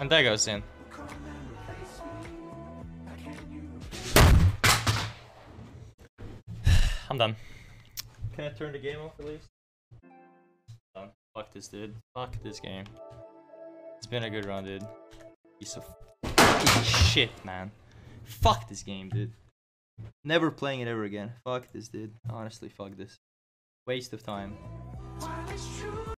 And there goes in. I'm done. Can I turn the game off at least? Done. Fuck this dude. Fuck this game. It's been a good run, dude. Piece of shit, man. Fuck this game, dude. Never playing it ever again. Fuck this, dude. Honestly, fuck this. Waste of time.